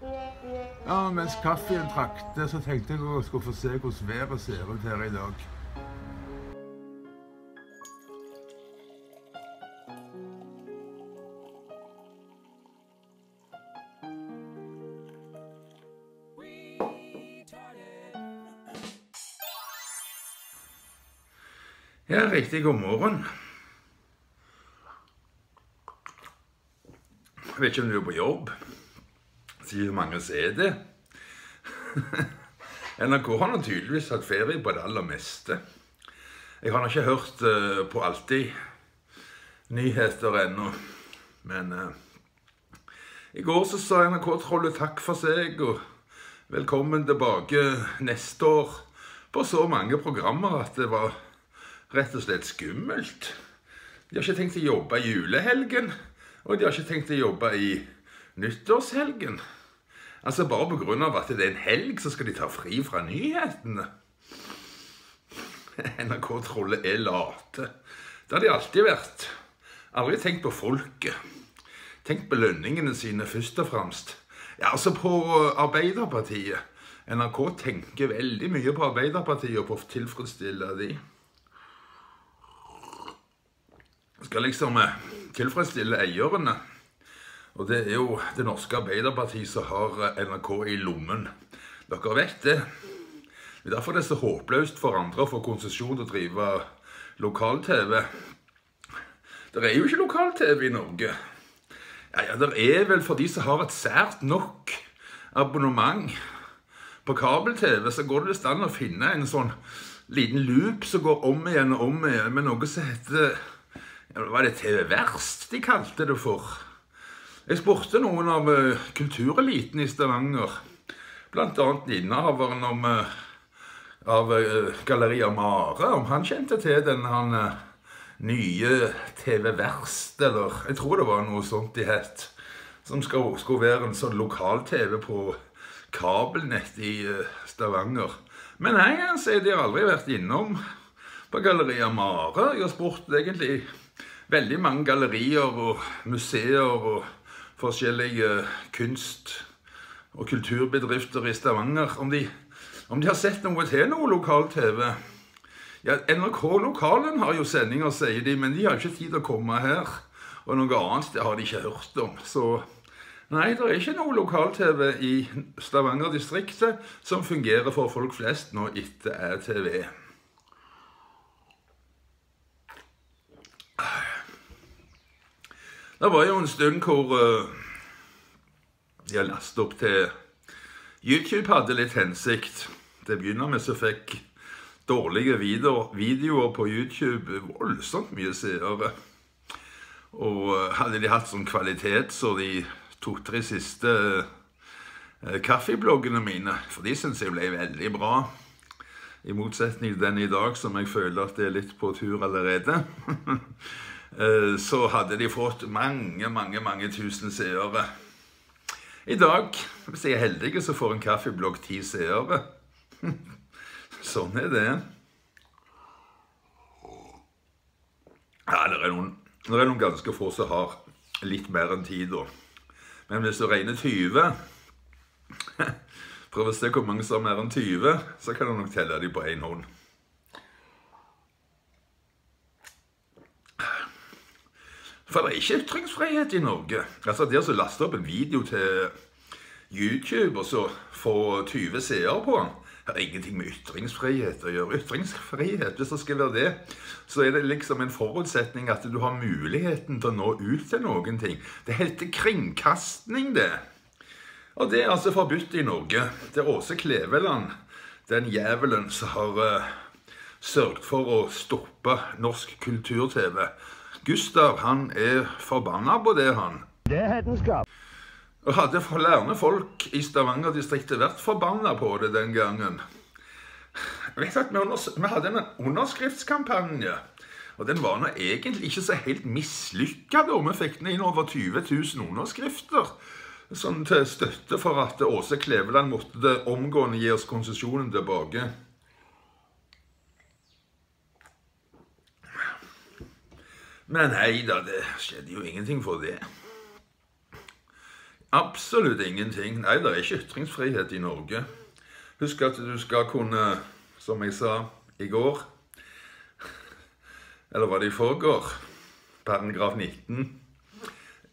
Ja, mens kaffen trakte, så tenkte jeg å skulle få se hvordan været ser ut her i dag. Ja, riktig god morgen. Jeg vet ikke om du er på jobb. Sier mange som er det. NRK har nå tydeligvis hatt ferie på det aller meste. Jeg har nå ikke hørt eh, på alltid nyheter ennå, men eh, i går så sa NRK-trollet takk for seg og velkommen tilbake neste år på så mange programmer at det var rett og slett skummelt. De har ikke tenkt å jobbe i julehelgen, og de har ikke tenkt å jobbe i nyttårshelgen. Altså Bare av at det er en helg, så skal de ta fri fra nyhetene. NRK-trollet er late. Det har de alltid vært. Aldri tenkt på folket. Tenkt på lønningene sine først og fremst. Ja, altså på Arbeiderpartiet. NRK tenker veldig mye på Arbeiderpartiet og på å tilfredsstille de. Skal liksom eh, tilfredsstille eierne. Og det er jo Det norske Arbeiderpartiet som har eh, NRK i lommen. Dere vet det. Det er derfor det er så håpløst for andre å få konsesjon til å drive lokal-TV. Det er jo ikke lokal-TV i Norge. Ja, ja, Det er vel for de som har et sært nok abonnement. På kabel-TV så går det visst an å finne en sånn liten loop som går om igjen og om igjen med noe som heter ja, Var det TV Verst de kalte det for? Jeg spurte noen av uh, kultureliten i Stavanger, bl.a. innehaveren om, uh, av uh, Galleria Mare, om han kjente til den han nye TV Verst, eller jeg tror det var noe sånt de het, som skal, skulle være en sånn lokal-TV på kabelnett i Stavanger. Men nei, sier de aldri vært innom på Galleria Mare. Jeg har spurt egentlig veldig mange gallerier og museer og forskjellige kunst- og kulturbedrifter i Stavanger. Om de, om de har sett noe til noe lokal-TV. Ja, NRK Lokalen har jo sendinger, sier de, men de har ikke tid til å komme her. Og noe annet det har de ikke hørt om. Så nei, det er ikke noe lokal-TV i Stavanger-distriktet som fungerer for folk flest nå etter ÆTV. Det var jo en stund hvor uh, de lastet opp til YouTube hadde litt hensikt. Til å begynne med så fikk dårlige videoer, på YouTube voldsomt mye seere. Og uh, hadde de hatt sånn kvalitet så de to-tre siste uh, kaffebloggene mine, for de syns jeg ble veldig bra. I motsetning til den i dag, som jeg føler at det er litt på tur allerede. Eh, så hadde de fått mange, mange, mange tusen seere. I dag, hvis jeg er heldig, så får en kaffeblogg ti seere. Sånn er det. Ja, det er, noen, det er noen ganske få som har litt mer enn ti, da. Men hvis du regner 20 Prøv å se hvor mange som har mer enn 20, så kan du nok telle dem på én hånd. For det er ikke ytringsfrihet i Norge. Altså Det å laste opp en video til YouTube og så få 20 seere på den, har ingenting med ytringsfrihet å gjøre. Ytringsfrihet, hvis det skal være det, så er det liksom en forutsetning at du har muligheten til å nå ut til noen ting. Det heter kringkastning, det. Og det er altså forbudt i Norge. Det er Åse Kleveland, den jævelen som har uh, sørget for å stoppe norsk kultur-TV. Gustav han er forbanna på det, han. Det er hedenskap. Og hadde lærende folk i Stavanger-distriktet vært forbanna på det den gangen Jeg vet at vi, vi hadde en underskriftskampanje. Og den var nå egentlig ikke så helt mislykka da. Vi fikk inn over 20 000 underskrifter sånn til støtte for at Åse Kleveland måtte omgående gi oss konsesjonen tilbake. Men nei da, det skjedde jo ingenting for det. absolutt ingenting. Nei, det er ikke ytringsfrihet i Norge. Husk at du skal kunne, som jeg sa i går Eller var det i forgår? Paragraf 19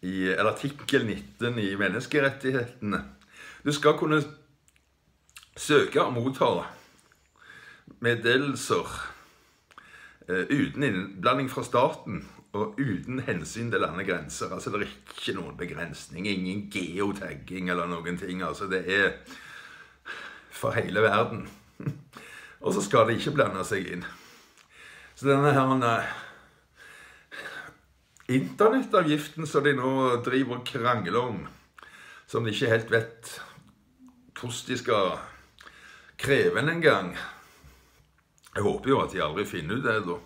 i, Eller artikkel 19 i menneskerettighetene. Du skal kunne søke og motta meddelelser eh, uten innblanding fra staten og uten hensyn til landegrenser. Altså, det er ikke noen begrensning, ingen geotagging eller noen ting. Altså, det er for hele verden. Og så skal det ikke blande seg inn. Så denne her uh, Internettavgiften som de nå driver og krangler om, som de ikke helt vet hvordan de skal kreve en gang Jeg håper jo at de aldri finner ut det, da.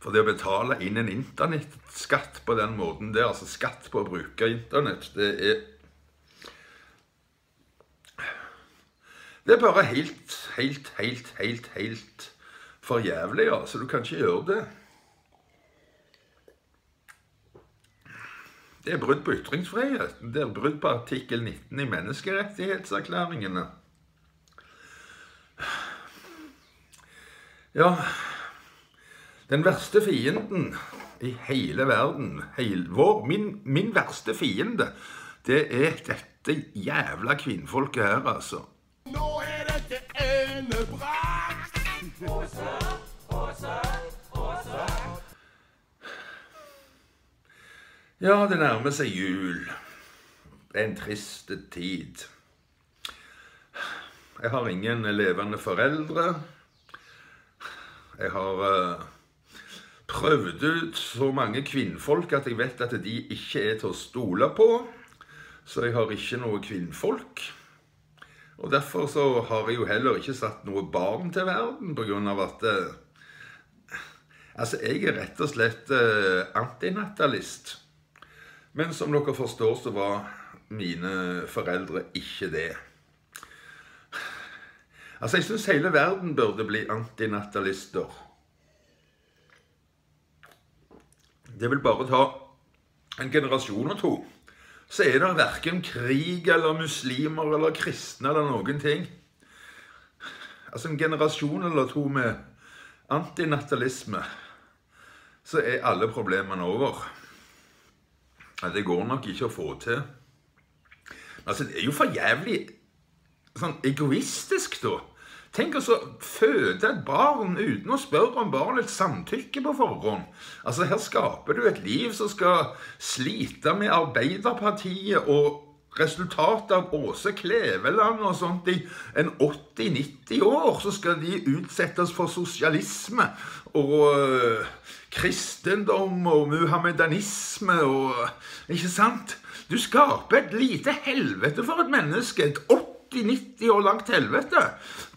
For det å betale inn en internettskatt på den måten det er altså skatt på å bruke internett, det er Det er bare helt, helt, helt, helt, helt for jævlig, altså. Du kan ikke gjøre det. Det er brudd på ytringsfriheten. Det er brudd på artikkel 19 i menneskerettighetserklæringene. Ja, den verste fienden i hele verden, heil, vår, min, min, verste fiende, det er dette jævla kvinnfolket her, altså. Nå er dette endebrakt! Åse, Åse, Åse. Ja, det nærmer seg jul. En trist tid. Jeg har ingen levende foreldre. Jeg har uh, prøvd ut så mange kvinnfolk at jeg vet at de ikke er til å stole på. Så jeg har ikke noe kvinnfolk. Og derfor så har jeg jo heller ikke satt noe barn til verden på grunn av at uh, Altså, jeg er rett og slett uh, antinatalist. Men som dere forstår, så var mine foreldre ikke det. Altså, jeg syns hele verden burde bli antinatalister. Det vil bare ta en generasjon og to. Så er det verken krig eller muslimer eller kristne eller noen ting. Altså en generasjon eller to med antinatalisme, så er alle problemene over. Det går nok ikke å få til. Altså, det er jo for jævlig sånn egoistisk, da. Tenk å føde et barn uten å spørre om barnets samtykke på forhånd. Altså, Her skaper du et liv som skal slite med Arbeiderpartiet og resultatet av Åse Kleveland og sånt i en 80-90 år. Så skal de utsettes for sosialisme og uh, kristendom og muhammedanisme og Ikke sant? Du skaper et lite helvete for et menneske. Et 80-90 år langt helvete.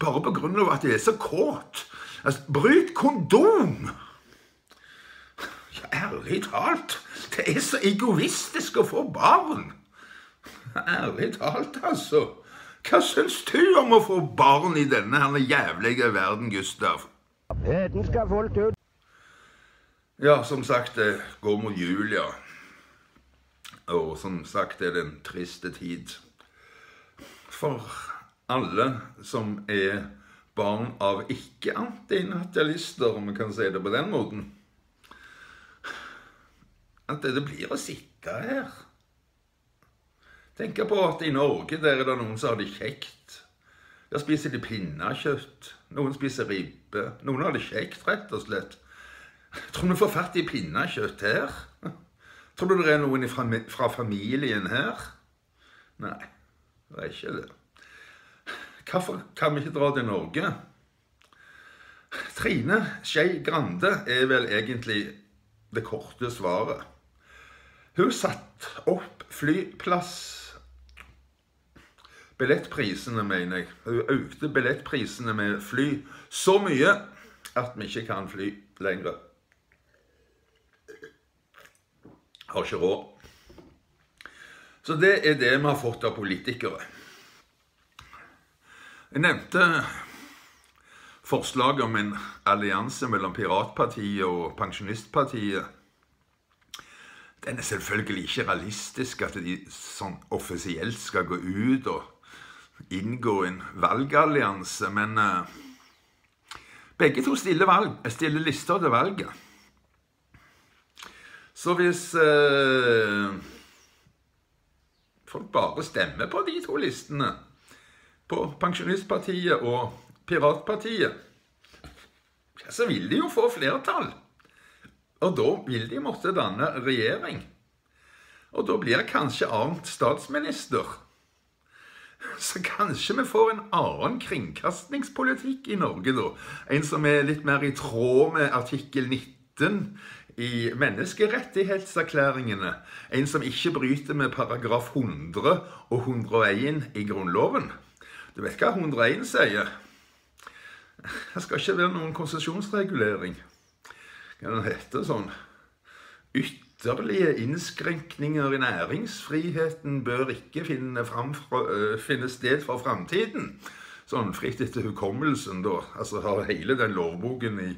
Bare på grunn av at de er så kåt. Altså, bruk kondom! Ja, ærlig talt. Det er så egoistisk å få barn. Ærlig talt, altså. Hva syns du om å få barn i denne her jævlige verden, Gustav? Den skal folk ut. Ja, som sagt, det går mot jul, ja. Og som sagt, det er det en triste tid for alle som er barn av ikke-antinatalister, om vi kan si det på den måten. At det blir å sitte her. Tenk på at i Norge der er det noen som har det kjekt. Der spiser de pinnekjøtt. Noen spiser ribbe. Noen har det kjekt, rett og slett. Tror du du får fatt i pinnekjøtt her? Tror du det er noen fra familien her? Nei. Det er ikke det. Hvorfor kan vi ikke dra til Norge? Trine Skei Grande er vel egentlig det korte svaret. Hun satte opp flyplass Billettprisene, mener jeg. Hun økte billettprisene med fly så mye at vi ikke kan fly lenger. Har ikke råd. Så det er det vi har fått av politikere. Jeg nevnte forslaget om en allianse mellom Piratpartiet og Pensjonistpartiet den er selvfølgelig ikke realistisk at de sånn offisielt skal gå ut og inngå en valgallianse, men uh, begge to stiller, valg, stiller lister til valget. Så hvis uh, folk bare stemmer på de to listene, på Pensjonistpartiet og Piratpartiet, så vil de jo få flertall. Og da vil de måtte danne regjering. Og da blir kanskje Arnt statsminister. Så kanskje vi får en annen kringkastingspolitikk i Norge, da. En som er litt mer i tråd med artikkel 19 i menneskerettighetserklæringene. En som ikke bryter med paragraf 100 og 101 i Grunnloven. Du vet hva 101 sier? Det skal ikke være noen konsesjonsregulering. Hva det heter sånn Ytterligere innskrenkninger i næringsfriheten bør ikke finne, fra, finne sted for framtiden. Sånn fritt etter hukommelsen, da. Altså har hele den lovboken i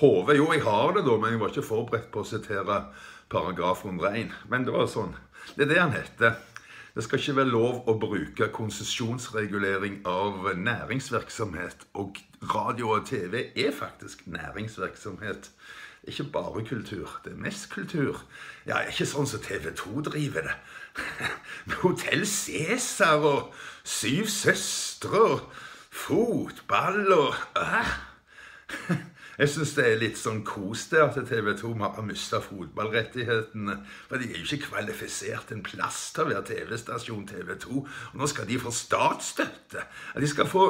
hodet. Jo, jeg har det, da, men jeg var ikke forberedt på å sitere paragraf 101. Men det var sånn. Det er det han heter. Det skal ikke være lov å bruke konsesjonsregulering av næringsvirksomhet. Og radio og TV er faktisk næringsvirksomhet. Ikke bare kultur, det er mest kultur. Ja, ikke sånn som TV 2 driver det. Hotell Cæsar og Syv søstre og fotball og øh. Jeg syns det er litt sånn kos det at TV 2 har mista fotballrettighetene. For de er jo ikke kvalifisert en plass til å være TV-stasjon TV 2. Og nå skal de få statsstøtte. De skal få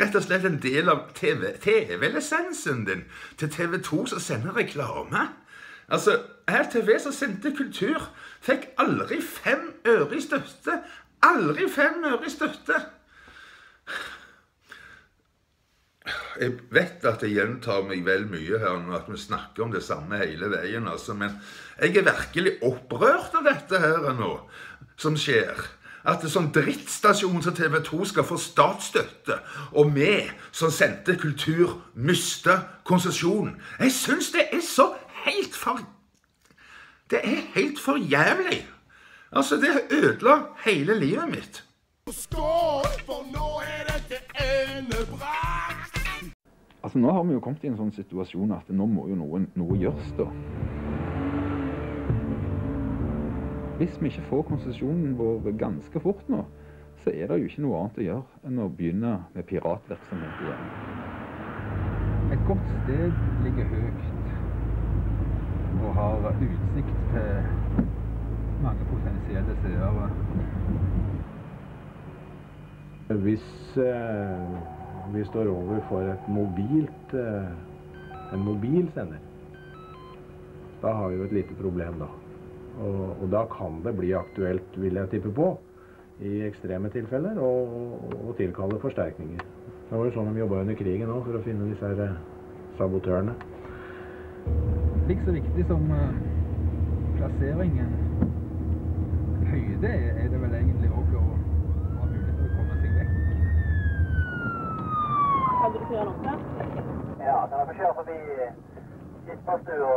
rett og slett en del av TV-lisensen TV din til TV 2 som sender reklame. Altså, RTV som sendte kultur, fikk aldri fem øre i støtte. Aldri fem øre i støtte. Jeg vet at jeg gjentar meg vel mye her nå, at vi snakker om det samme hele veien. altså, Men jeg er virkelig opprørt av dette her nå, som skjer. At det sånn drittstasjon som TV 2 skal få statsstøtte, og vi som sendte kultur, mister konsesjon. Jeg syns det er så helt for Det er helt for jævlig. Altså, det ødela hele livet mitt. Skål, for nå Altså Nå har vi jo kommet i en sånn situasjon at nå må jo noe, noe gjøres, da. Hvis vi ikke får konsesjonen vår ganske fort nå, så er det jo ikke noe annet å gjøre enn å begynne med piratvirksomhet igjen. Et godt sted ligger høyt og har utsikt til mange potensielle seere. Hvis eh vi står overfor et mobilt, eh, en mobil sender. Da har vi jo et lite problem, da. Og, da kan det bli aktuelt, vil jeg tippe på, i ekstreme tilfeller, å tilkalle forsterkninger. Det var jo sånn de jobba under krigen òg, for å finne disse her eh, sabotørene. Like så viktig som uh, plasseringen høyde er det vel 408? Ja, kan dere kjøre forbi Gisperstua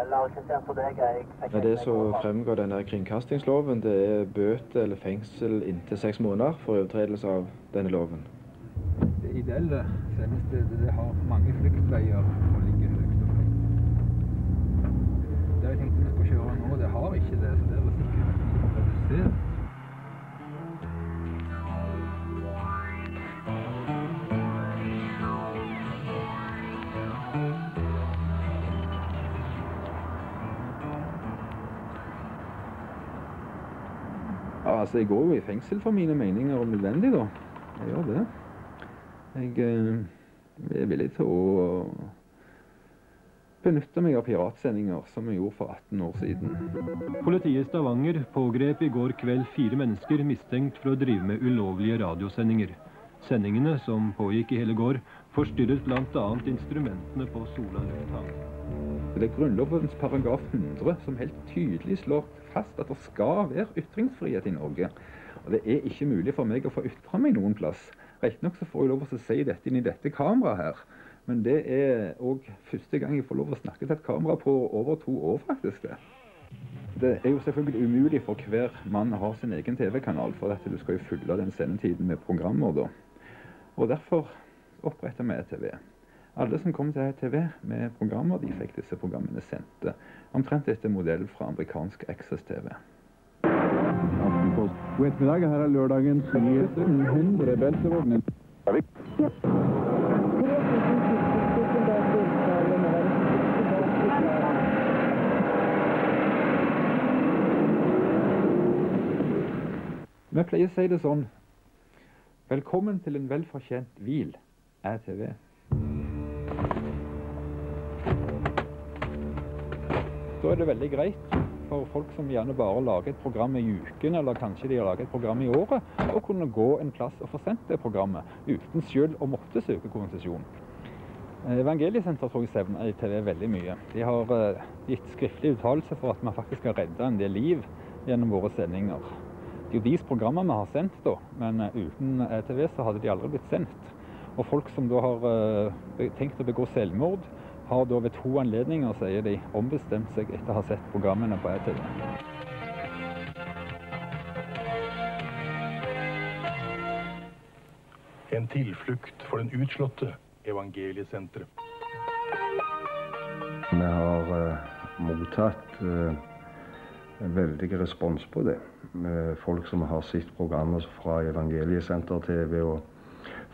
eller Kristiansand-Dega? Ja, det som fremgår denne kringkastingsloven, det er bøte eller fengsel inntil seks måneder for overtredelse av denne loven. Det ideelle sendestedet det har mange fluktveier og ligger høyt oppe. Der jeg tenkte vi skulle kjøre nå, det har ikke det. så det er sikkert redusert. Altså, jeg går jo i fengsel for mine meninger om nødvendig, da. Jeg gjør det. Jeg eh, er villig til å benytte meg av piratsendinger, som jeg gjorde for 18 år siden. Politiet i Stavanger pågrep i går kveld fire mennesker mistenkt for å drive med ulovlige radiosendinger. Sendingene, som pågikk i hele går, forstyrret bl.a. instrumentene på Sola lufthavn. Det er Grunnlovens paragraf 100 som helt tydelig slår fast at det skal være ytringsfrihet i Norge. Og det er ikke mulig for meg å få ytre meg noen plass. Riktignok får jeg lov å si dette inn i dette kameraet her. Men det er òg første gang jeg får lov å snakke til et kamera på over to år, faktisk. det. Det er jo selvfølgelig umulig for hver mann å ha sin egen TV-kanal, for at du skal jo fylle den sendetiden med programmer da. Og derfor oppretter vi ETV. Alle som kom til ETV med programmer, de fikk disse programmene sendt. Omtrent etter modell fra amerikansk Access-TV. God ettermiddag. Her er lørdagens nyheter. 100 beltevogner. Vi pleier å si det sånn Velkommen til en velfortjent hvil, ETV. Da er det veldig greit for folk som gjerne bare lager et program i uken, eller kanskje de har laget et program i året, å kunne gå en plass og få sendt det programmet uten selv å måtte søke konsesjon. Evangeliesenteret tror jeg i TV veldig mye. De har eh, gitt skriftlig uttalelse for at vi faktisk har redda en del liv gjennom våre sendinger. Det er jo deres programmer vi har sendt, da, men eh, uten ETV så hadde de aldri blitt sendt. Og folk som da har eh, tenkt å begå selvmord, har da ved to anledninger, sier de, ombestemt seg etter å ha sett programmene på ETV. En tilflukt for den utslåtte evangeliesenteret. Vi har uh, mottatt uh, en veldig respons på det. Uh, folk som har sett programmet fra Evangeliesenter TV, og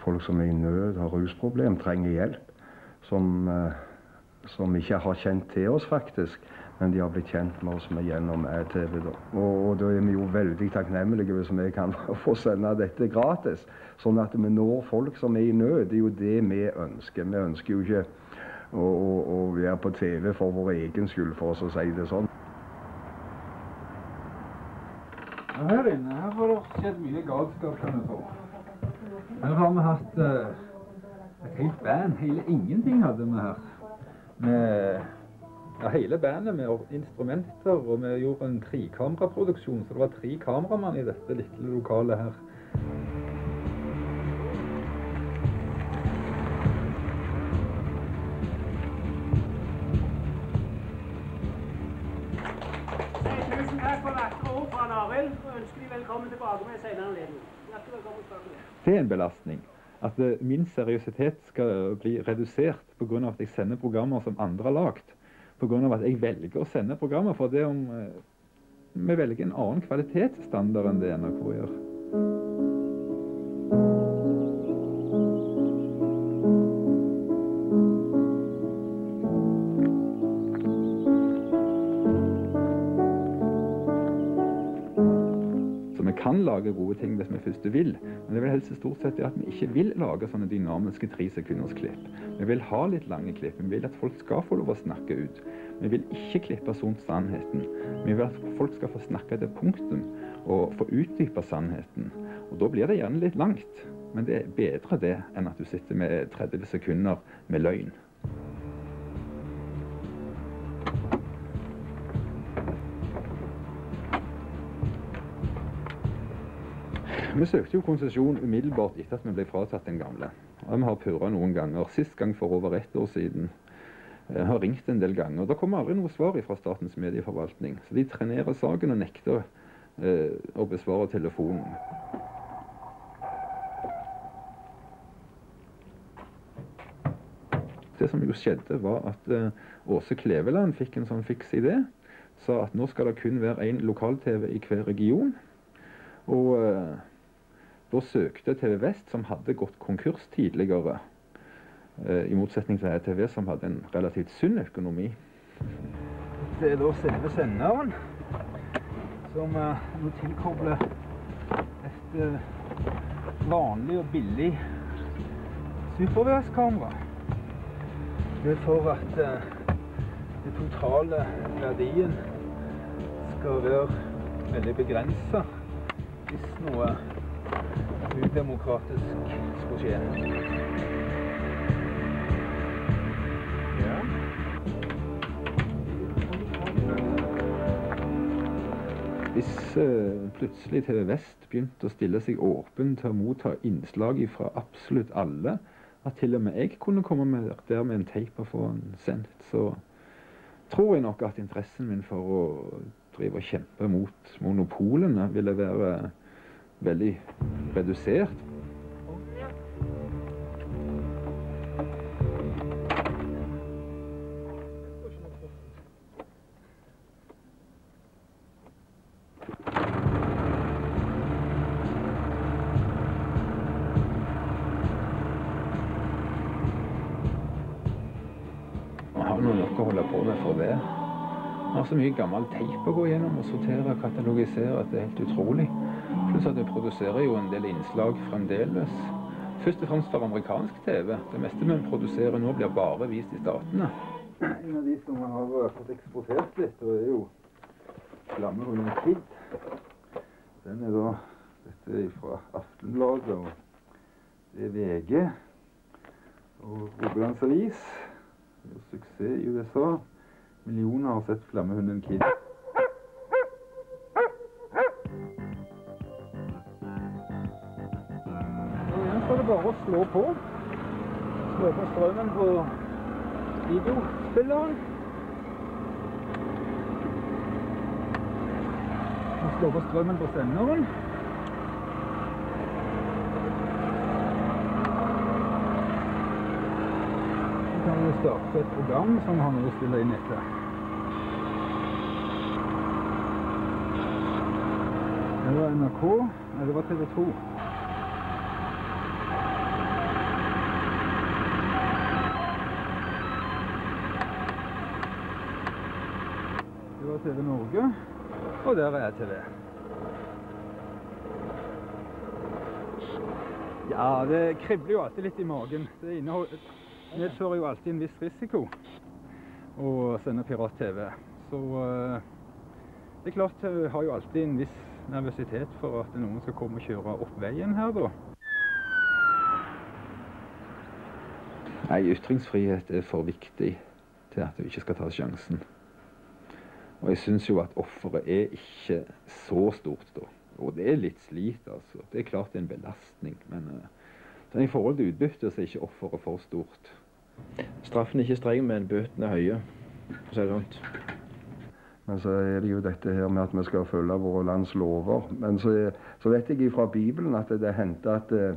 folk som er i nød, har rusproblem, trenger hjelp. Som, eh, som ikke har kjent til oss, faktisk. Men de har blitt kjent med oss med gjennom TV Da. Og, og da er vi jo veldig takknemlige hvis vi kan få sende dette gratis. Sånn at vi når folk som er i nød. Det er jo det vi ønsker. Vi ønsker jo ikke å, å, å være på TV for vår egen skyld, for oss å si det sånn. Her inne her har det skjedd mye galskap, kan vi få. Her har vi hatt uh, et helt band. Hele ingenting hadde vi her. Med ja, hele bandet med instrumenter, og vi gjorde en trekameraproduksjon, så det var tre kameramann i dette lille lokalet her. Tusen takk for vakre ord fra Arild, og ønsker de velkommen tilbake med en senere anledning. Hjertelig velkommen. Det er en belastning. At eh, min seriøsitet skal bli redusert pga. at jeg sender programmer som andre har lagd. Pga. at jeg velger å sende programmer for det om eh, vi velger en annen kvalitetsstandard enn det NRK gjør. Kan lage gode ting hvis vi først vil, men det vil helst stort sett at vi ikke vil lage sånne dynamiske tresekundersklipp. Vi vil ha litt lange klipp. Vi vil at folk skal få lov å snakke ut. Vi vil ikke klippe sånt sannheten. Vi vil at folk skal få snakke til punktum og få utdype sannheten. Og da blir det gjerne litt langt, men det er bedre det enn at du sitter med 30 sekunder med løgn. Vi søkte jo konsesjon umiddelbart etter at vi ble fratatt den gamle. Og vi har purra noen ganger. Sist gang for over ett år siden. Jeg har ringt en del ganger. Det kommer aldri noe svar fra Statens medieforvaltning. Så de trenerer saken og nekter eh, å besvare telefonen. Det som jo skjedde, var at eh, Åse Kleveland fikk en sånn fiks idé. Sa at nå skal det kun være én lokal-TV i hver region. Og eh, da søkte TV Vest, som hadde gått konkurs tidligere, eh, i motsetning til TV som hadde en relativt sunn økonomi. Det er da selve senderen, som eh, nå tilkobler et eh, vanlig og billig superværskamera. Det er for at eh, den totale verdien skal være veldig begrensa hvis noe udemokratisk skulle skje. Hvis eh, plutselig TV Vest begynte å stille seg åpen til å motta innslag fra absolutt alle, at til og med jeg kunne komme med der med en teiper og få den sendt, så tror jeg nok at interessen min for å drive og kjempe mot monopolene ville være veldig redusert. Så mye gammel teip å gå gjennom og sortere og katalogisere at det er helt utrolig. Pluss det produserer jo en del innslag fremdeles. Først og fremst for amerikansk TV. Det meste vi produserer nå, blir bare vist i Statene. En av de som har fått eksportert litt, og er jo Flammehunden Kid. Den er da Dette er fra Aftenbladet, og det er VG og Rogalands Avis. Suksess i USA. Millioner har sett Flammehunden Kid. Å slå på. Slå på strømmen på videospilleren. Og slå på strømmen på senderen. Så kan vi starte et program som har noe å stille inn etter. Det var NRK. Nei, det var TV 2. Var TV Norge. Og der er TV. Ja, det kribler jo alltid litt i magen. Det medfører jo alltid en viss risiko å sende pirat-TV. Så eh, det er klart jeg har jo alltid en viss nervøsitet for at noen skal komme og kjøre opp veien her, da. Nei, ytringsfrihet er for viktig til at du ikke skal ta sjansen. Og jeg syns jo at offeret er ikke så stort, da. Og det er litt slit, altså. Det er klart det er en belastning, men uh, sånn i forhold til utbytte så er ikke offeret for stort. Straffen er ikke streng, men bøtene er høye. For å si det sånn. Men så er det jo dette her med at vi skal følge våre lands lover. Men så, er, så vet jeg fra Bibelen at det hendte at, eh,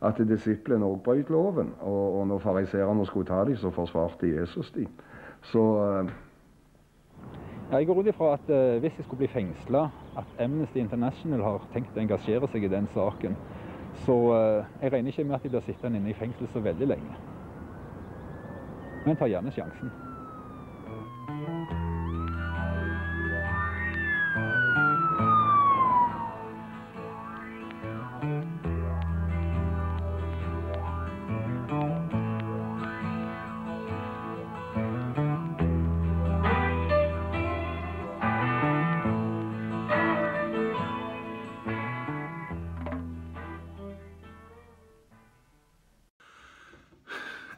at disiplene òg brøt loven. Og, og når fariseerne skulle ta dem, så forsvarte Jesus dem. Så eh, jeg går ut ifra at eh, hvis jeg skulle bli fengsla, at Amnesty International har tenkt å engasjere seg i den saken. Så eh, jeg regner ikke med at de blir sittende inne i fengsel så veldig lenge. Men tar gjerne sjansen.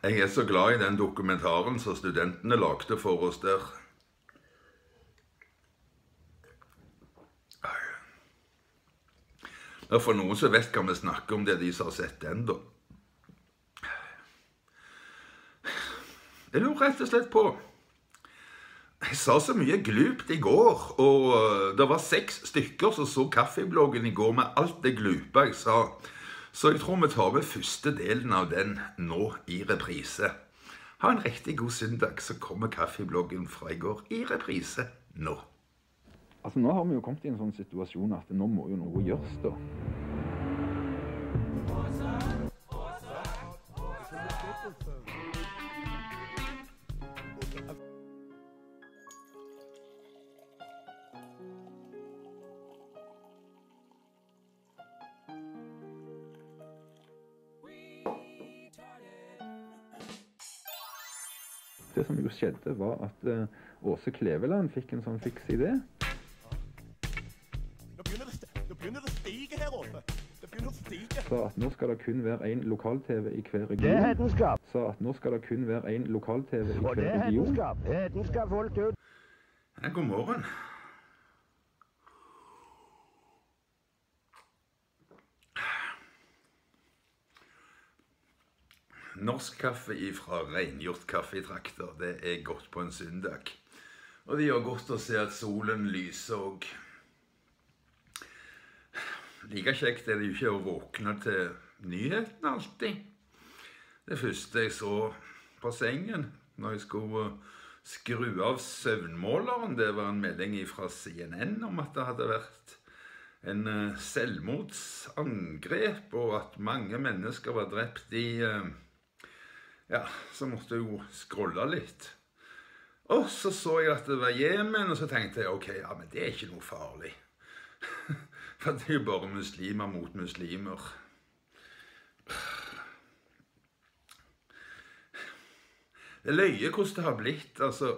Jeg er så glad i den dokumentaren som studentene lagde for oss der. Er for noen som vet hva vi snakker om, det er de som har sett den, da. Jeg lurer rett og slett på Jeg sa så mye glupt i går, og øh, det var seks stykker som så Kaffebloggen i går med alt det glupe jeg sa. Så jeg tror vi tar med første delen av den nå i reprise. Ha en riktig god søndag, så kommer Kaffebloggen fra i går i reprise nå. Altså Nå har vi jo kommet i en sånn situasjon at nå må jo noe gjøres, da. Som jo skjedde, var at eh, Åse Kleveland fikk en sånn fiks idé. Nå begynner det, nå begynner det å stige her oppe. Det begynner å stige. Sa at nå skal det kun være én lokal-TV i hver region. Det er hedenskap. Sa at nå skal det kun være én lokal-TV i Og hver det er region. hedenskap. Hedenskap fullt ut. God morgen. Norsk kaffe ifra rengjort kaffetrakter, det er godt på en søndag. Og det gjør godt å se at solen lyser og Like kjekt er det jo ikke å våkne til nyhetene alltid. Det første jeg så på sengen når jeg skulle skru av søvnmåleren, det var en melding fra CNN om at det hadde vært en eh, selvmordsangrep, og at mange mennesker var drept i eh, Ja, så måtte jeg jo scrolle litt. Og så så jeg at det var Jemen, og så tenkte jeg ok, ja, men det er ikke noe farlig. For det er jo bare muslimer mot muslimer. Det er løye hvordan det har blitt. altså.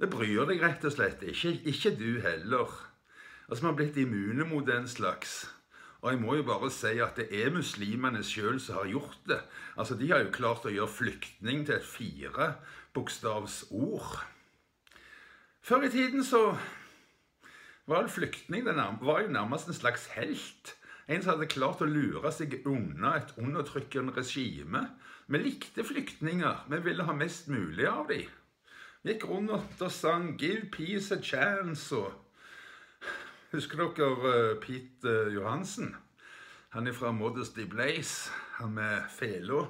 Det bryr deg rett og slett ikke. Ikke du heller. Altså, Vi har blitt immune mot den slags. Og jeg må jo bare si at det er muslimene sjøl som har gjort det. Altså, De har jo klart å gjøre flyktning til et firebokstavsord. Før i tiden så var en flyktning var jo nærmest en slags helt. En som hadde klart å lure seg unna et undertrykkende regime. Vi likte flyktninger. Vi ville ha mest mulig av dem. Vi Gikk rundt og sang 'Give peace a chance' og Husker dere uh, Pete uh, Johansen? Han er fra Modesty Blaze, han med fela.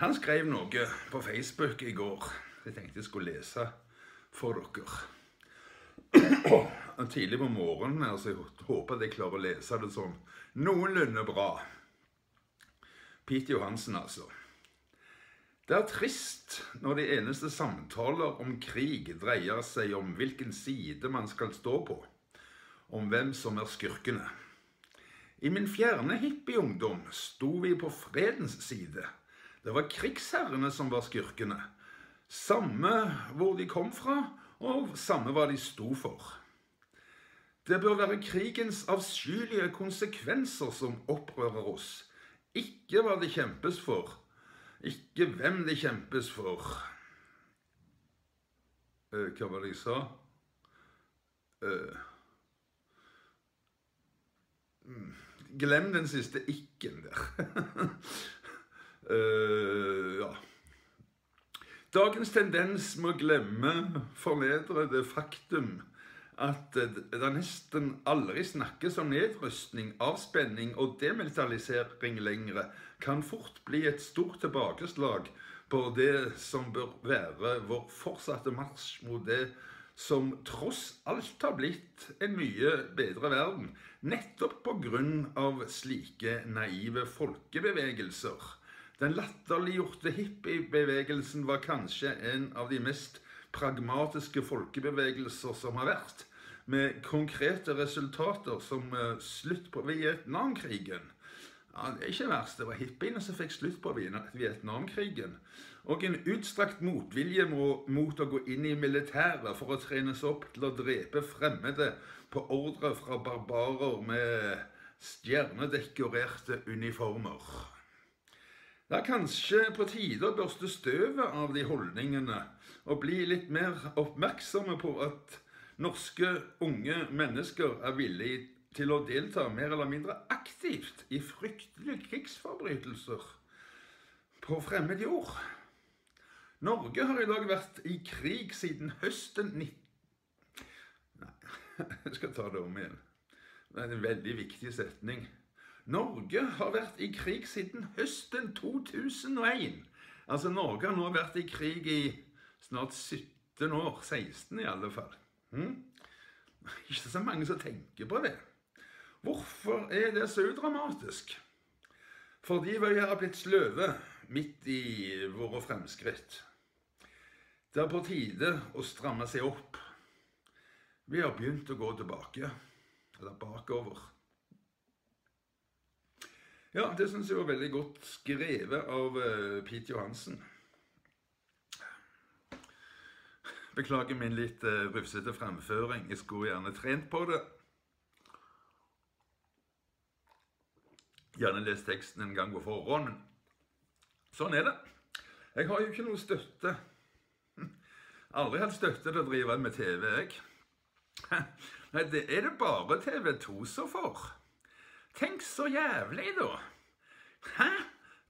Han skrev noe på Facebook i går. Jeg tenkte jeg skulle lese for dere. Tidlig på morgenen, altså jeg håper jeg klarer å lese det sånn noenlunde bra. Pete Johansen, altså. Det er trist når de eneste samtaler om krig dreier seg om hvilken side man skal stå på, om hvem som er skurkene. I min fjerne hippieungdom sto vi på fredens side. Det var krigsherrene som var skurkene. Samme hvor de kom fra, og samme hva de sto for. Det bør være krigens avskyelige konsekvenser som opprører oss, ikke hva det kjempes for, ikke hvem det kjempes for. Eh, hva var det jeg sa? Mm, glem den siste ikke-en der. uh, ja. Dagens tendens med å glemme, fornedre det faktum at det nesten aldri snakkes om nedrustning, avspenning og demilitarisering lenger, kan fort bli et stort tilbakeslag på det som bør være vår fortsatte marsj mot det som tross alt har blitt en mye bedre verden, nettopp pga. slike naive folkebevegelser. Den latterliggjorte hippiebevegelsen var kanskje en av de mest pragmatiske folkebevegelser som har vært, med konkrete resultater som uh, slutt på Vietnamkrigen. Ja, Det er ikke verst. Det var hippiene som fikk slutt på Vietnamkrigen. Og en utstrakt motvilje mot å gå inn i militæret for å trenes opp til å drepe fremmede på ordre fra barbarer med stjernedekorerte uniformer. Det er kanskje på tide å børste støvet av de holdningene og bli litt mer oppmerksomme på at norske unge mennesker er villige til å delta mer eller mindre aktivt i fryktelige krigsforbrytelser på fremmed jord. Norge har i dag vært i krig siden høsten 19... Nei, jeg skal ta det om igjen. Det er en veldig viktig setning. Norge har vært i krig siden høsten 2001. Altså, Norge har nå vært i krig i snart 17 år. 16 i alle fall. Hm? Ikke så mange som tenker på det. Hvorfor er det så udramatisk? Fordi vi har blitt sløve midt i våre fremskritt. Det er på tide å stramme seg opp. Vi har begynt å gå tilbake, eller bakover. Ja, det syns jeg var veldig godt skrevet av uh, Pete Johansen. Beklager min litt uh, rufsete fremføring. Jeg skulle gjerne trent på det. Gjerne lest teksten en gang på forhånd, sånn er det. Jeg har jo ikke noe støtte. Aldri hatt støtte til å drive med TV, jeg. Nei, det er det bare TV2 som får. Tenk så jævlig, da. Hæ?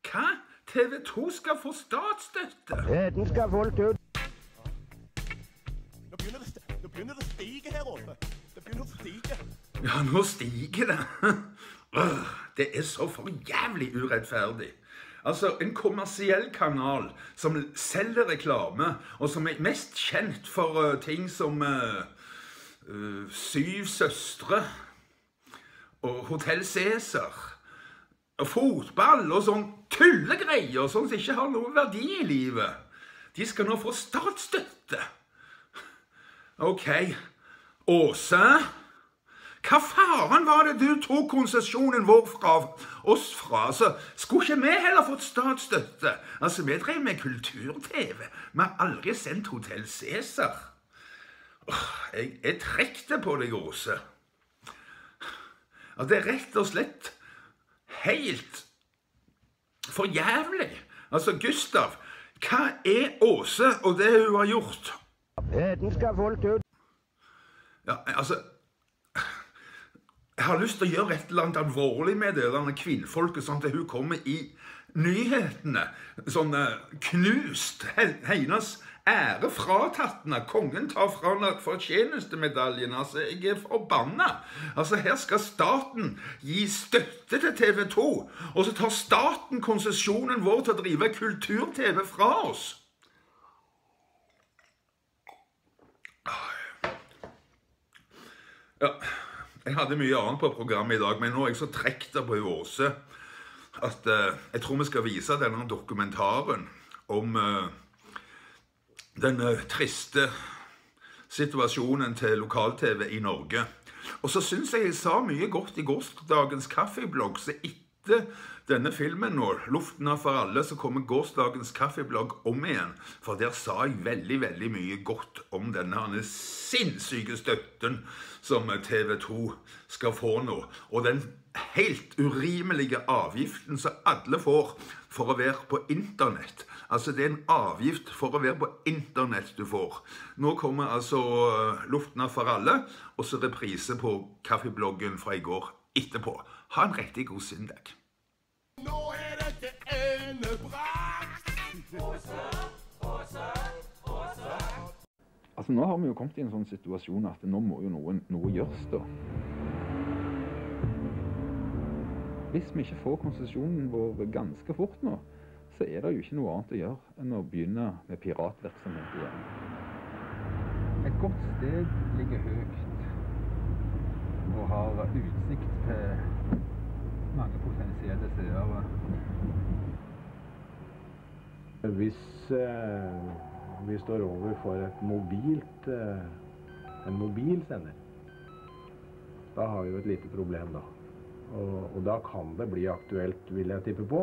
Hva? TV 2 skal få statsstøtte? Den skal folk ut. Nå begynner begynner å stige her oppe. Det begynner å stige. Ja, nå stiger det. Det er så for jævlig urettferdig. Altså, En kommersiell kanal som selger reklame, og som er mest kjent for uh, ting som uh, uh, Syv søstre og Hotell Cæsar og fotball og sånn tullegreier, sånn som ikke har noen verdi i livet, de skal nå få statsstøtte. OK. Åse? Hva faren var det du tok konsesjonen vår fra oss fra? Altså, skulle ikke vi heller fått statsstøtte? Altså, Vi drev med kultur-TV. Vi har aldri sendt Hotell Cæsar. Åh, Jeg, jeg trekte på deg, Åse. At det er rett og slett helt for jævlig. Altså, Gustav, hva er Åse og det hun har gjort? Den skal fullt ut. Ja, altså Jeg har lyst til å gjøre et eller annet alvorlig med det denne kvinnfolket, sånn at hun kommer i nyhetene. Sånn eh, knust. Hennes ære fratatt henne. Kongen tar fra henne fortjenestemedaljen. Altså, jeg er forbanna. Altså, her skal staten gi støtte til TV 2, og så tar staten konsesjonen vår til å drive kultur-TV fra oss. Ja, jeg hadde mye annet på programmet i dag, men nå er jeg så trekt av Åse at eh, jeg tror vi skal vise denne dokumentaren om eh, den eh, triste situasjonen til lokal-TV i Norge. Og så syns jeg jeg sa mye godt i gårsdagens kaffeblogg, så etter denne filmen nå, 'Luften er for alle', så kommer gårsdagens kaffeblogg om igjen. For der sa jeg veldig, veldig mye godt om denne sinnssyke støtten som TV 2 skal få nå. Og den helt urimelige avgiften som alle får for å være på internett. Altså det er en avgift for å være på internett du får. Nå kommer altså eh, Luften er for alle, og så reprise på kaffebloggen fra i går etterpå. Ha en riktig god søndag. Nå er dette endebrakt. Altså Nå har vi jo kommet i en sånn situasjon at nå må jo noe, noe gjøres, da. Hvis vi ikke får konsesjonen vår ganske fort nå, så er det jo ikke noe annet å gjøre enn å begynne med piratvirksomhet igjen. Et godt sted ligger høyt og har utsikt til mange potensielle seere. Hvis eh, vi står overfor et mobilt, eh, en mobil sender, da har vi jo et lite problem, da. Og, og da kan det bli aktuelt, vil jeg tippe på,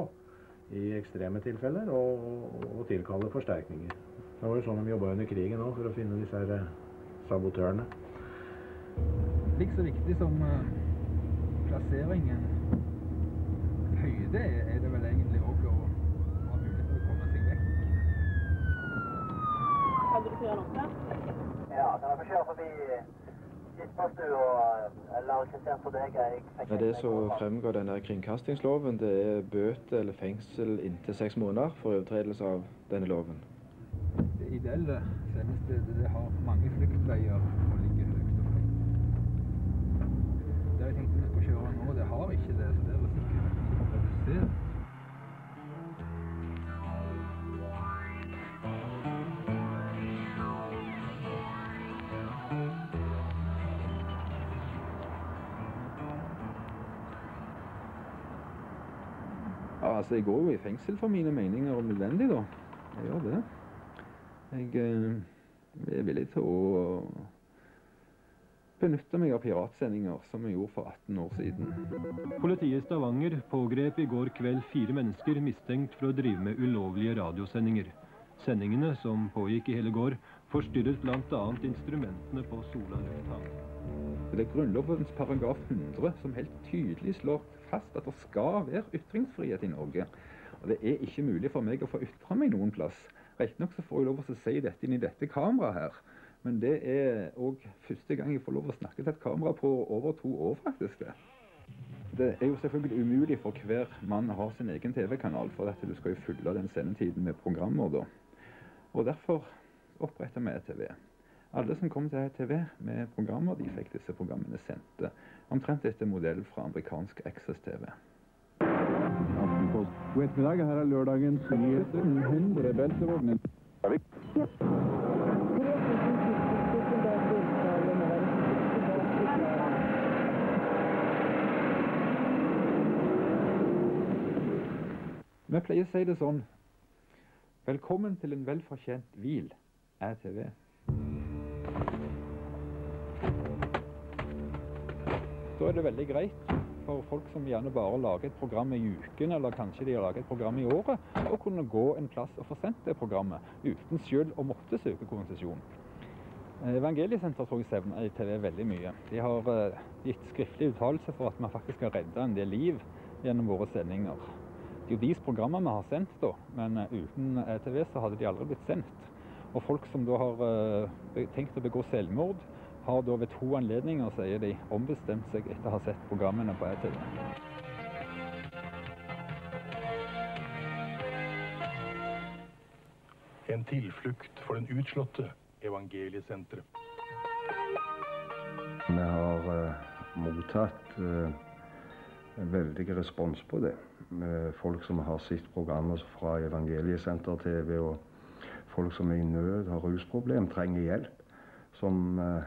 i ekstreme tilfeller, å tilkalle forsterkninger. Det var jo sånn de jobba under krigen òg, for å finne disse her eh, sabotørene. Like så viktig som eh, plasseringen høyde er, er det vel egentlig òg å ha mulighet til å komme seg vekk. Kan du kjøre noe? Ja, kan jeg få kjøre forbi fikk Ja, det som fremgår denne kringkastingsloven, det er bøte eller fengsel inntil seks måneder for overtredelse av denne loven. Det ideelle sendestedet det har mange fluktveier og ligger høyt og høyt. Det jeg tenkte vi skulle kjøre nå, det har ikke det, så det er Ja, altså, jeg går jo i fengsel for mine meninger om nødvendig, da. Jeg gjør det. Jeg jeg er villig til å benytte meg av piratsendinger, som vi gjorde for 18 år siden. Politiet i Stavanger pågrep i går kveld fire mennesker mistenkt for å drive med ulovlige radiosendinger. Sendingene, som pågikk i hele går, forstyrret bl.a. instrumentene på Sola lufthavn. Det er Grunnlovens paragraf 100 som helt tydelig slår fast at det skal være ytringsfrihet i Norge. Og det er ikke mulig for meg å få ytre meg noen plass. Riktignok får jeg lov til å si dette inn i dette kameraet her. Men det er òg første gang jeg får lov å snakke til et kamera på over to år, faktisk. det. Det er jo selvfølgelig umulig for hver mann å ha sin egen TV-kanal, for dette du skal jo fylle den sendetiden med programmer da. Og derfor oppretter vi ETV. Alle som kom til TV med programmer, de fikk disse programmene sendte. Omtrent etter modell fra amerikansk Access-TV. God ettermiddag, her er lørdagens nyheter. 100 beltevogner. Vi pleier å si det sånn Velkommen til en velfortjent hvil, er TV. Da er det veldig greit for folk som gjerne bare lager et program i uken, eller kanskje de har laget et program i året, å kunne gå en plass og få sendt det programmet uten selv å måtte søke konsesjon. Evangeliesenteret tror jeg sevner TV veldig mye. De har eh, gitt skriftlig uttalelse for at vi faktisk har redda en del liv gjennom våre sendinger. Det er jo deres programmer vi har sendt, da, men eh, uten ETV så hadde de aldri blitt sendt. Og folk som da har eh, tenkt å begå selvmord, har da ved to anledninger, sier de, ombestemt seg etter å ha sett programmene på ETV. En tilflukt for den utslåtte evangeliesenteret. Vi har uh, mottatt eh, veldig respons på det. Folk som har sett programmer fra Evangeliesenter TV, og folk som er i nød, har rusproblem, trenger hjelp. Som, eh,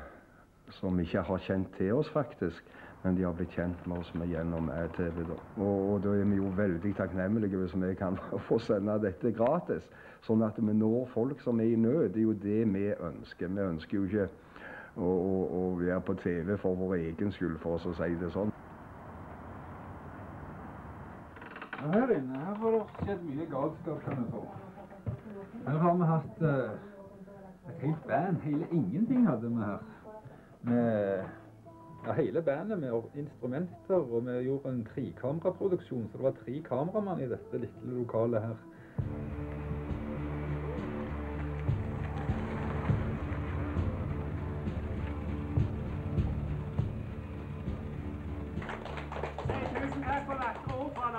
som ikke har kjent til oss, faktisk. Men de har blitt kjent med oss med gjennom TV. Da. Og, og da er vi jo veldig takknemlige hvis vi kan få sende dette gratis. Sånn at vi når folk som er i nød. Det er jo det vi ønsker. Vi ønsker jo ikke å, å, å være på TV for vår egen skyld, for oss å si det sånn. Her inne her har det skjedd mye galskap, kan du tro. Her har vi hatt uh, et helt band. Hele ingenting hadde vi her. Med ja, hele bandet med instrumenter, og vi gjorde en trekameraproduksjon, så det var tre kameramann i dette lille lokalet her.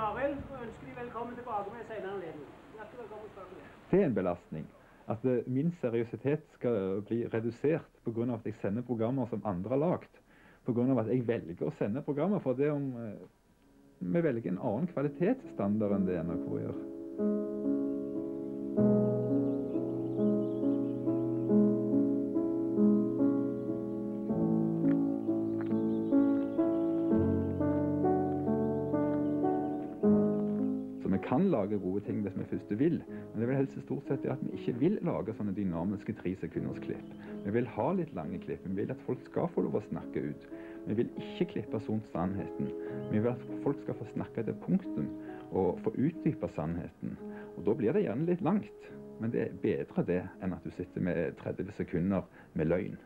Arild, og ønsker de velkommen tilbake med en senere anledning. Det er en belastning. At eh, min seriøsitet skal bli redusert pga. at jeg sender programmer som andre har lagd. Pga. at jeg velger å sende programmer for det om eh, vi velger en annen kvalitetsstandard enn det NRK gjør. Gode ting hvis vi først vil, men det vil helst stort sett det at vi ikke vil lage sånne dynamiske tresekundersklipp. Vi vil ha litt lange klipp. Vi vil at folk skal få lov å snakke ut. Vi vil ikke klippe sånn sannheten. Vi vil at folk skal få snakke til punktum og få utdype sannheten. Og da blir det gjerne litt langt, men det er bedre det enn at du sitter med 30 sekunder med løgn.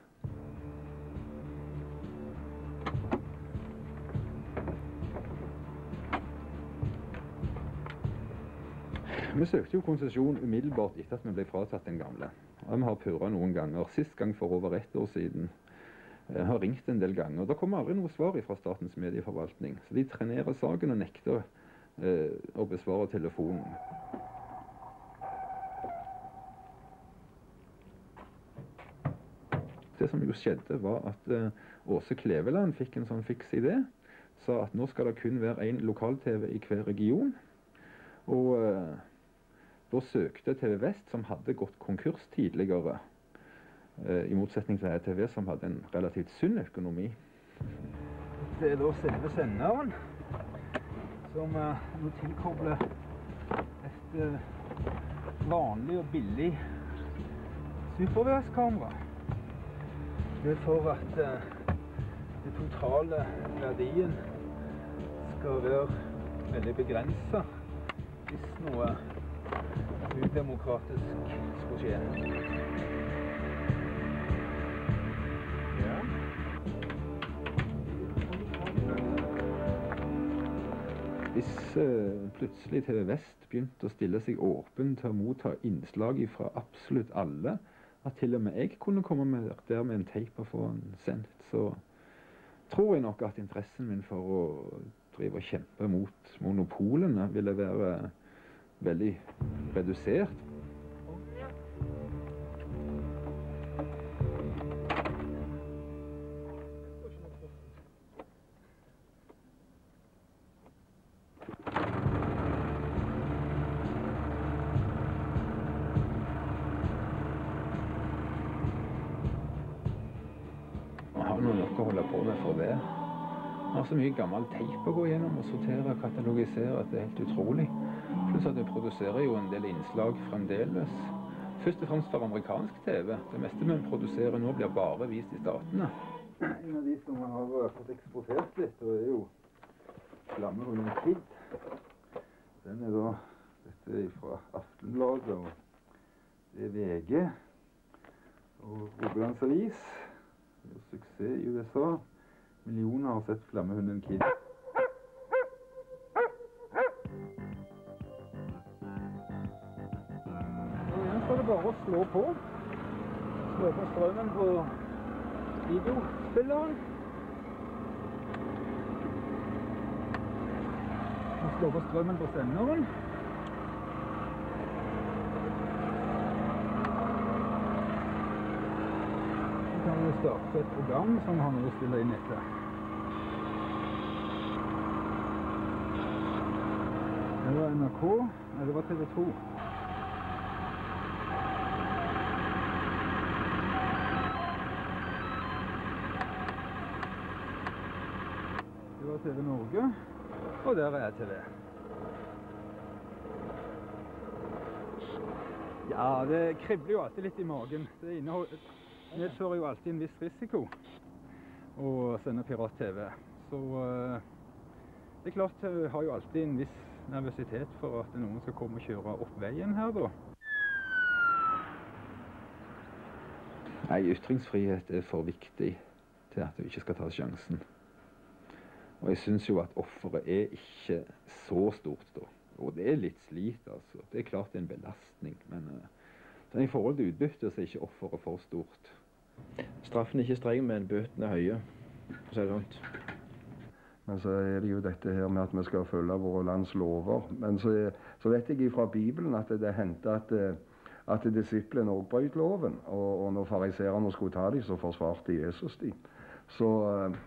Vi søkte jo konsesjon umiddelbart etter at vi ble fratatt den gamle. Og vi har purra noen ganger. Sist gang for over ett år siden. Jeg har ringt en del ganger. Det kommer aldri noe svar fra Statens medieforvaltning. Så de trenerer saken og nekter eh, å besvare telefonen. Det som jo skjedde, var at eh, Åse Kleveland fikk en sånn fiks idé. Sa at nå skal det kun være én lokal-TV i hver region. Og eh, da søkte TV Vest, som hadde gått konkurs tidligere, eh, i motsetning til TV som hadde en relativt sunn økonomi. Det er da selve senderen, som eh, nå tilkobler et eh, vanlig og billig superværskamera. Det er for at eh, den totale verdien skal være veldig begrensa hvis noe udemokratisk skulle skje. Hvis eh, plutselig TV Vest begynte å stille seg åpen til å motta innslag fra absolutt alle, at til og med jeg kunne komme der med en teip og få den sendt, så tror jeg nok at interessen min for å drive og kjempe mot monopolene ville være veldig redusert. så mye gammel teip å gå gjennom og sortere og katalogisere at det er helt utrolig. At det produserer jo en del innslag fremdeles. Først og fremst for amerikansk TV. Det meste vi produserer nå, blir bare vist i Statene. En av de som har fått eksportert litt, og er jo Flammehunden Kid. Den er da Dette er fra Aftenbladet, og det er VG. Og Rogalands Avis. Suksess i USA. Millioner har sett Flammehunden Kid. Slå på. Slå på strømmen på videospilleren. Og slå på strømmen på senderen. Så kan vi starte et program som har noe å spille inn etter. Det var NRK. Nei, det var TV 2. Det TV Norge. Og der er TV. Ja, det kribler jo alltid litt i magen. Det medfører jo alltid en viss risiko å sende pirat-TV. Så eh, det er klart, jeg har jo alltid en viss nervøsitet for at noen skal komme og kjøre opp veien her, da. Nei, ytringsfrihet er for viktig til at du ikke skal ta sjansen. Og jeg syns jo at offeret er ikke så stort, da. Og det er litt slit, altså. Det er klart det er en belastning, men uh, sånn i forhold til utbytte så er ikke offeret for stort. Straffen er ikke streng, men bøtene er høye. For å si det sånn. Men så er det jo dette her med at vi skal følge våre lands lover. Men så, er, så vet jeg fra Bibelen at det, hendte at, eh, at disiplene òg brøt loven. Og, og når fariseerne skulle ta dem, så forsvarte Jesus dem. Så eh,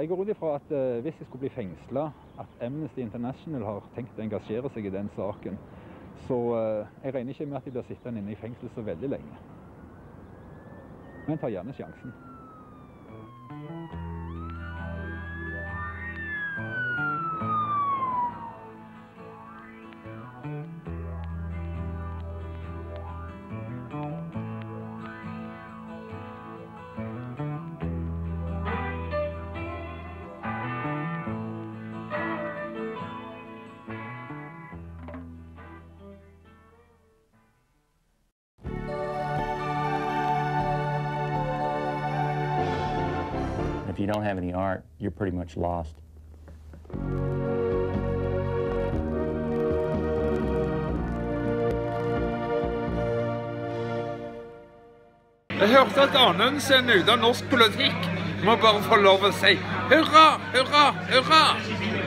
jeg går ut ifra at eh, hvis jeg skulle bli fengsla, at Amnesty International har tenkt å engasjere seg i den saken. Så eh, jeg regner ikke med at de blir sittende inne i fengsel så veldig lenge. Men tar gjerne sjansen. Don't have any art, you're pretty much lost. Jeg hørte at Anundsen er ute av norsk politikk. Må bare få lov å si hurra, hurra, hurra!